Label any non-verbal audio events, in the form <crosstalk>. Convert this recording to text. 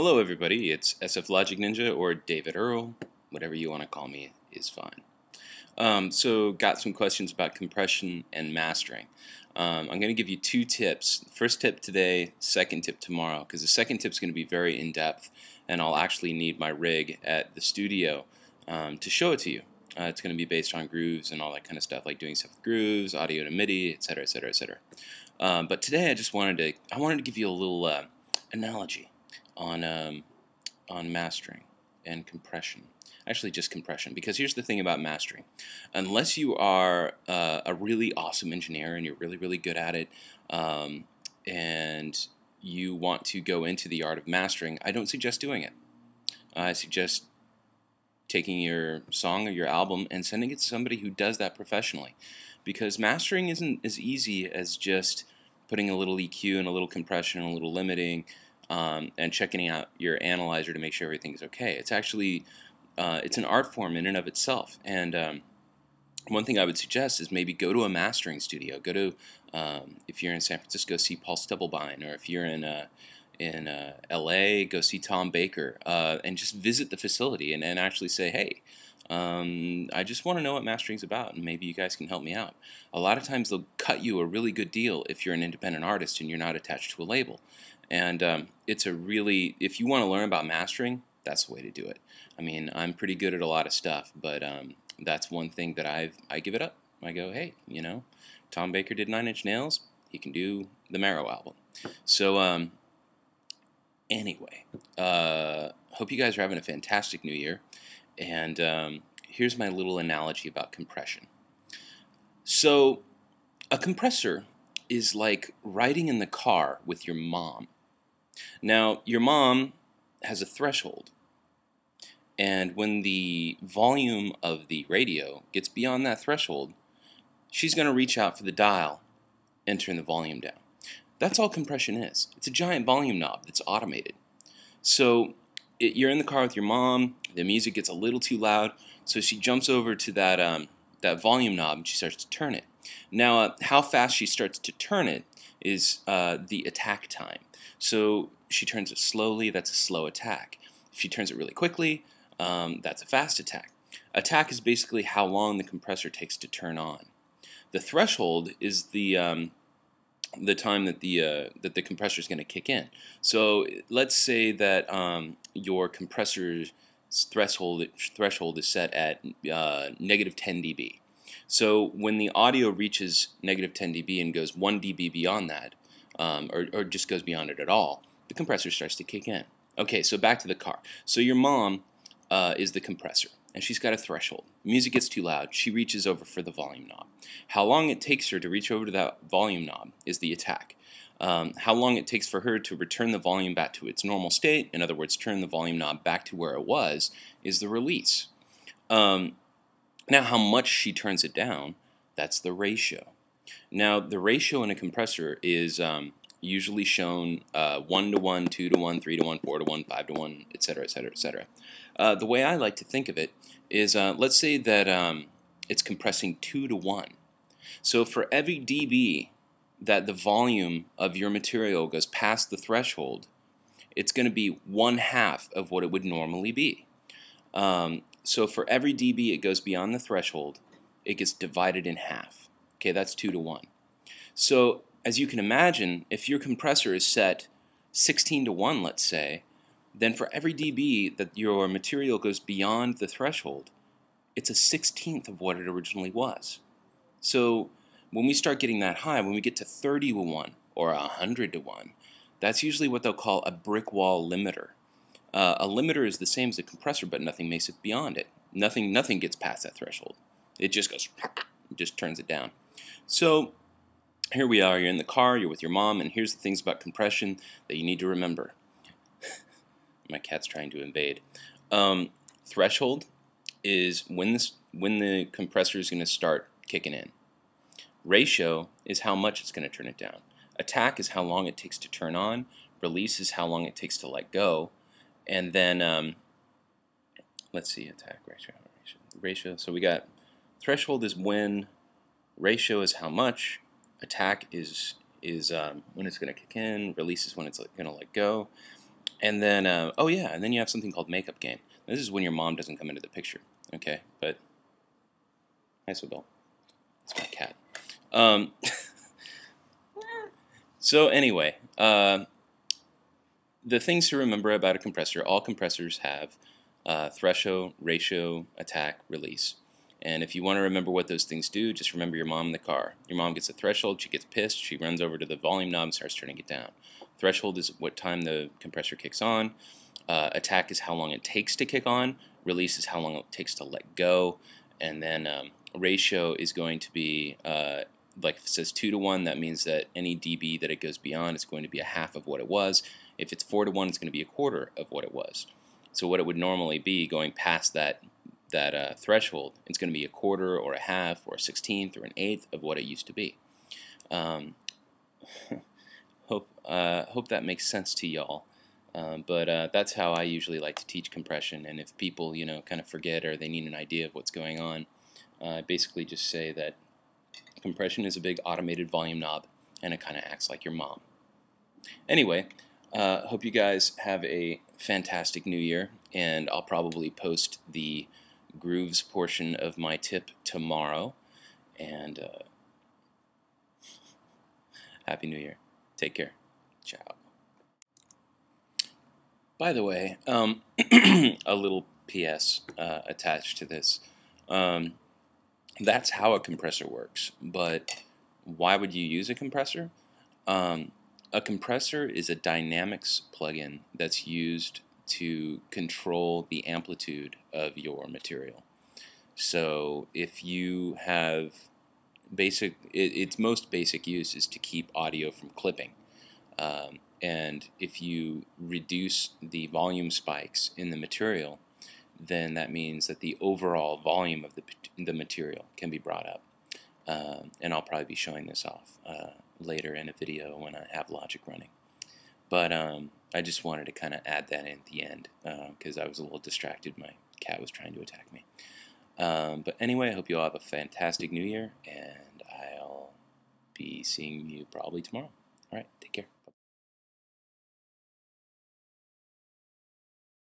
Hello everybody, it's SF Logic Ninja or David Earl, whatever you want to call me is fine. Um, so got some questions about compression and mastering. Um, I'm going to give you two tips. First tip today, second tip tomorrow, because the second tip is going to be very in-depth and I'll actually need my rig at the studio um, to show it to you. Uh, it's going to be based on grooves and all that kind of stuff, like doing stuff with grooves, audio to MIDI, etc., etc., etc. But today I just wanted to, I wanted to give you a little uh, analogy on um, on mastering and compression. Actually, just compression. Because here's the thing about mastering: unless you are uh, a really awesome engineer and you're really really good at it, um, and you want to go into the art of mastering, I don't suggest doing it. I suggest taking your song or your album and sending it to somebody who does that professionally, because mastering isn't as easy as just putting a little EQ and a little compression and a little limiting um, and checking out your analyzer to make sure everything's okay. It's actually uh, it's an art form in and of itself. And um, one thing I would suggest is maybe go to a mastering studio. Go to um, if you're in San Francisco, see Paul Stubblebine, or if you're in uh, in uh, L.A., go see Tom Baker, uh, and just visit the facility and, and actually say, hey. Um, I just want to know what mastering's about, and maybe you guys can help me out. A lot of times they'll cut you a really good deal if you're an independent artist and you're not attached to a label. And um, it's a really, if you want to learn about mastering, that's the way to do it. I mean, I'm pretty good at a lot of stuff, but um, that's one thing that I've, I give it up. I go, hey, you know, Tom Baker did Nine Inch Nails, he can do the Marrow album. So, um, anyway, uh, hope you guys are having a fantastic new year. And um, here's my little analogy about compression. So, a compressor is like riding in the car with your mom. Now, your mom has a threshold. And when the volume of the radio gets beyond that threshold, she's going to reach out for the dial and turn the volume down. That's all compression is. It's a giant volume knob that's automated. So it, you're in the car with your mom, the music gets a little too loud, so she jumps over to that, um, that volume knob and she starts to turn it. Now, uh, how fast she starts to turn it is uh, the attack time. So she turns it slowly, that's a slow attack. If she turns it really quickly, um, that's a fast attack. Attack is basically how long the compressor takes to turn on. The threshold is the um, the time that the uh, that the compressor is going to kick in. So let's say that um, your compressor's threshold threshold is set at uh, negative 10 dB. So when the audio reaches negative 10 dB and goes 1 dB beyond that, um, or, or just goes beyond it at all, the compressor starts to kick in. Okay, so back to the car. So your mom uh, is the compressor, and she's got a threshold. Music gets too loud, she reaches over for the volume knob. How long it takes her to reach over to that volume knob is the attack. Um, how long it takes for her to return the volume back to its normal state, in other words, turn the volume knob back to where it was, is the release. Um, now, how much she turns it down, that's the ratio. Now, the ratio in a compressor is um, usually shown uh, 1 to 1, 2 to 1, 3 to 1, 4 to 1, 5 to 1, etc., etc., etc. The way I like to think of it is uh, let's say that um, it's compressing 2 to 1. So for every dB that the volume of your material goes past the threshold, it's going to be one half of what it would normally be. Um, so for every dB it goes beyond the threshold, it gets divided in half. Okay, that's 2 to 1. So as you can imagine, if your compressor is set 16 to 1, let's say, then for every dB that your material goes beyond the threshold, it's a 16th of what it originally was. So when we start getting that high, when we get to 30 to 1 or 100 to 1, that's usually what they'll call a brick wall limiter. Uh, a limiter is the same as a compressor, but nothing makes it beyond it. Nothing, nothing gets past that threshold. It just goes, <clears throat> just turns it down. So here we are, you're in the car, you're with your mom, and here's the things about compression that you need to remember. <laughs> My cat's trying to invade. Um, threshold is when, this, when the compressor is going to start kicking in. Ratio is how much it's going to turn it down. Attack is how long it takes to turn on. Release is how long it takes to let go. And then, um, let's see, attack, ratio, ratio, ratio. So we got threshold is when, ratio is how much, attack is is um, when it's going to kick in, release is when it's going to let go. And then, uh, oh yeah, and then you have something called makeup gain. This is when your mom doesn't come into the picture. Okay, but hi, Sobel. It's my cat. Um, <laughs> so anyway, uh, the things to remember about a compressor, all compressors have uh, threshold, ratio, attack, release. And if you want to remember what those things do, just remember your mom in the car. Your mom gets a threshold, she gets pissed, she runs over to the volume knob and starts turning it down. Threshold is what time the compressor kicks on. Uh, attack is how long it takes to kick on. Release is how long it takes to let go. And then um, ratio is going to be, uh, like if it says 2 to 1, that means that any dB that it goes beyond is going to be a half of what it was. If it's 4 to 1, it's going to be a quarter of what it was. So what it would normally be going past that that uh, threshold, it's going to be a quarter or a half or a sixteenth or an eighth of what it used to be. Um, <laughs> hope uh, hope that makes sense to y'all. Um, but uh, that's how I usually like to teach compression. And if people, you know, kind of forget or they need an idea of what's going on, uh, I basically just say that compression is a big automated volume knob, and it kind of acts like your mom. Anyway, uh, hope you guys have a fantastic new year, and I'll probably post the grooves portion of my tip tomorrow. And uh, Happy New Year. Take care. Ciao. By the way, um, <clears throat> a little PS uh, attached to this. Um, that's how a compressor works, but why would you use a compressor? Um, a compressor is a dynamics plugin that's used to control the amplitude of your material. So if you have basic, it, its most basic use is to keep audio from clipping. Um, and if you reduce the volume spikes in the material, then that means that the overall volume of the, the material can be brought up. Um, and I'll probably be showing this off uh, later in a video when I have Logic running. But um, I just wanted to kind of add that in at the end because uh, I was a little distracted. My cat was trying to attack me. Um, but anyway, I hope you all have a fantastic new year, and I'll be seeing you probably tomorrow. All right, take care.